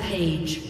Rampage.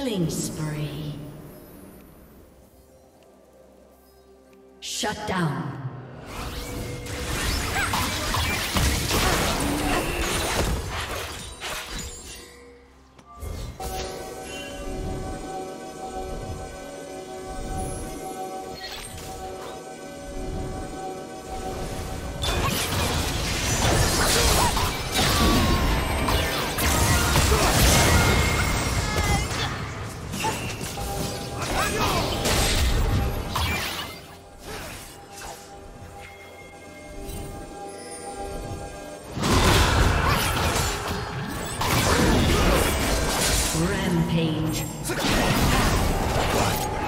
Killing spree. Unstoppable.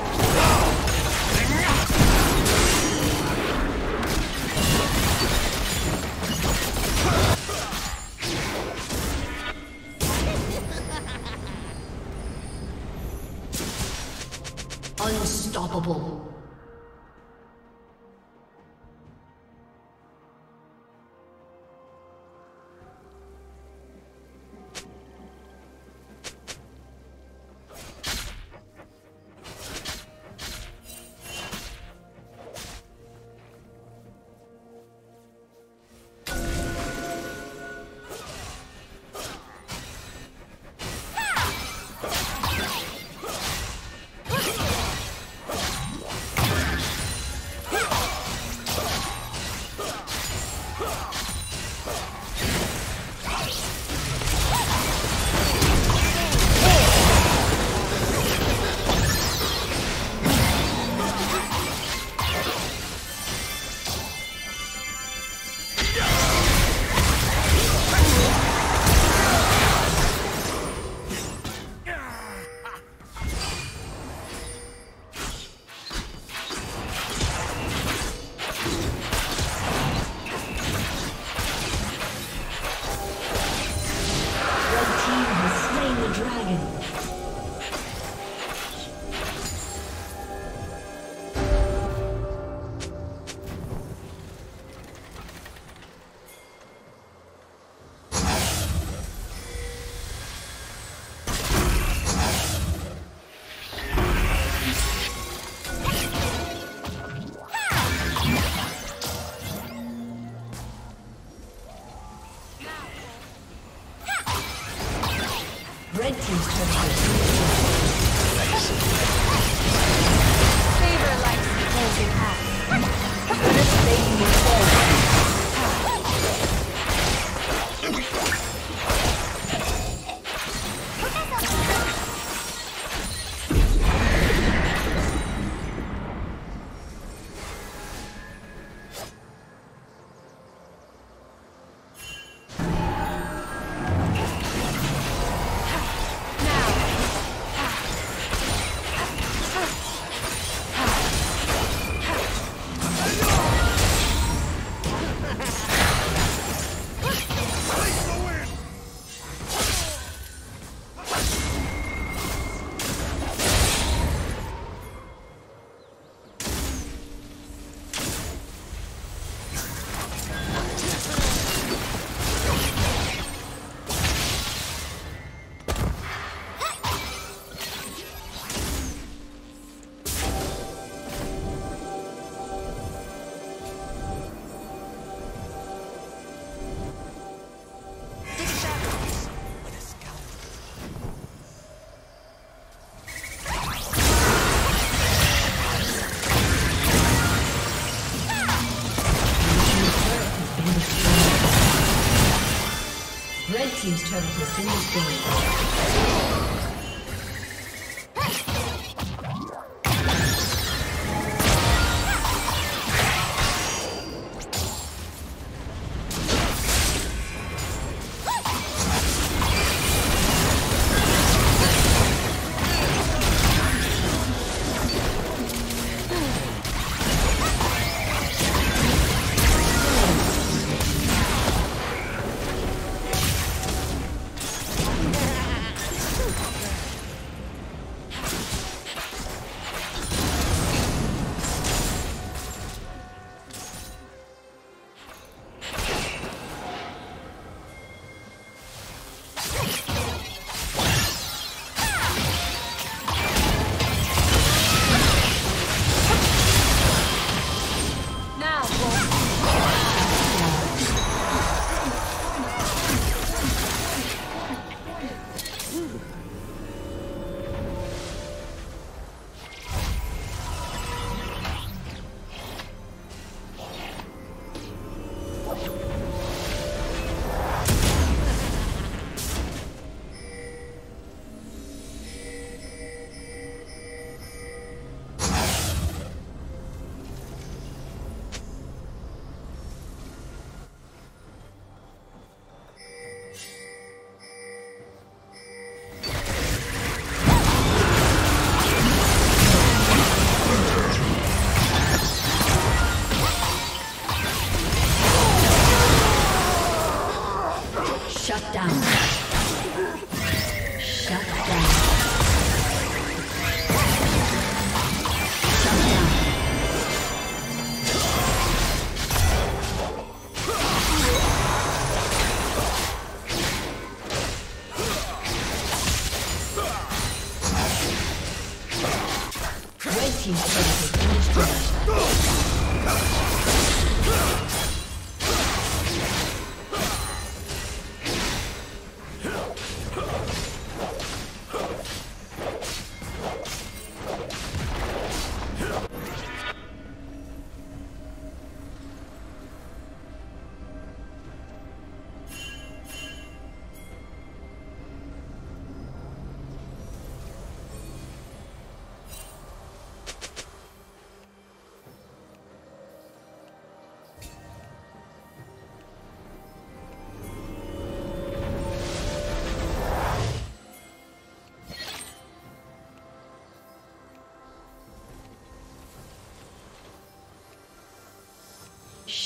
been destroyed.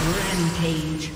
Rampage.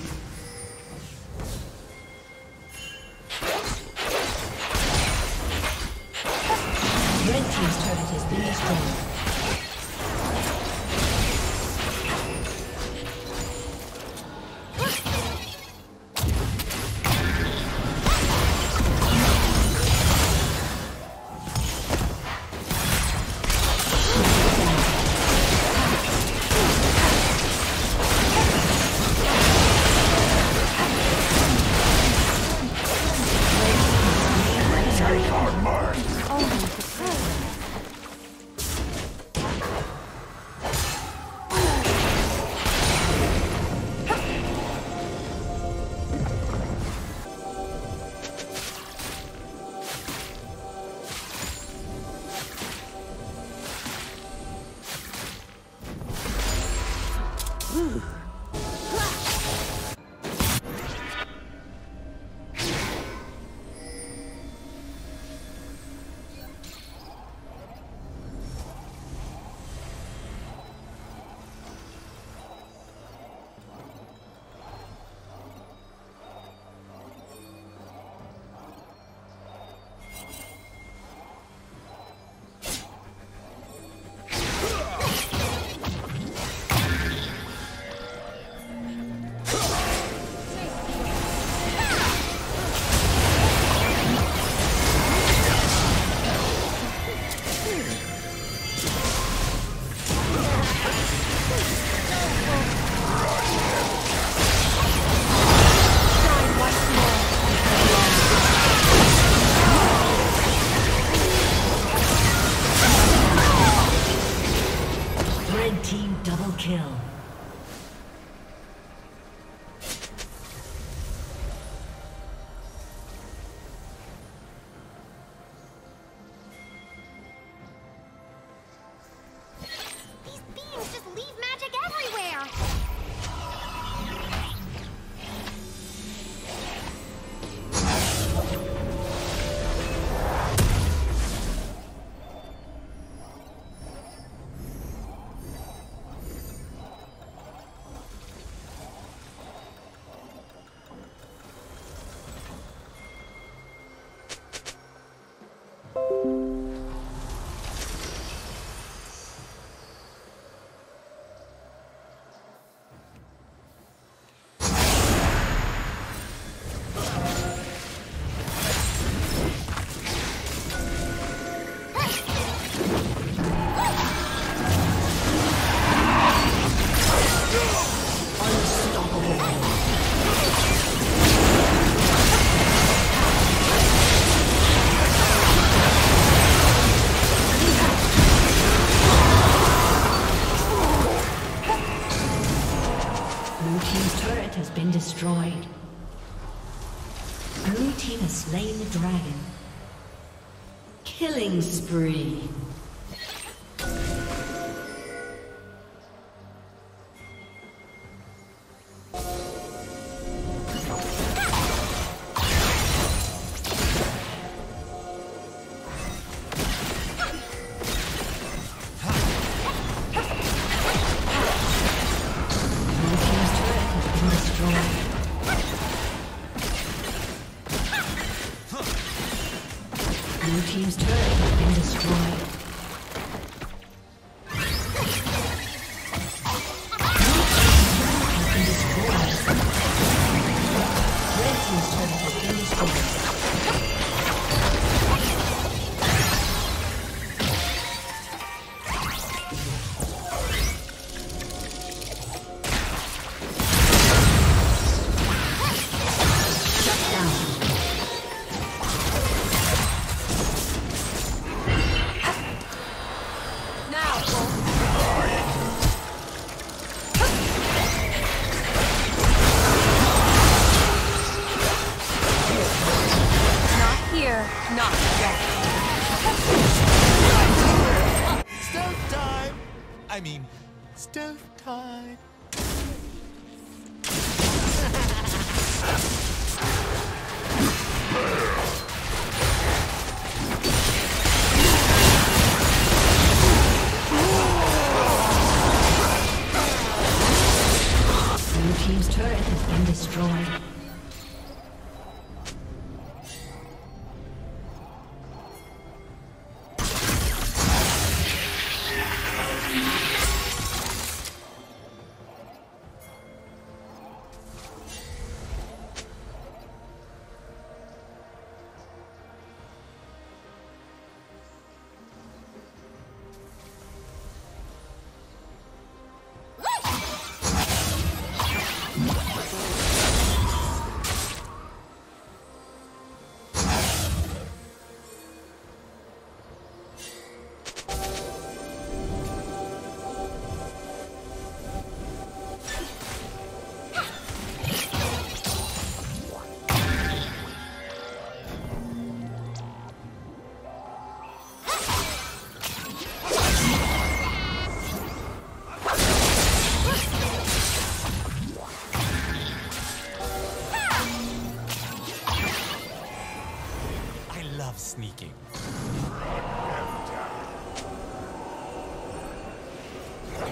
Spree.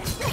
Yeah.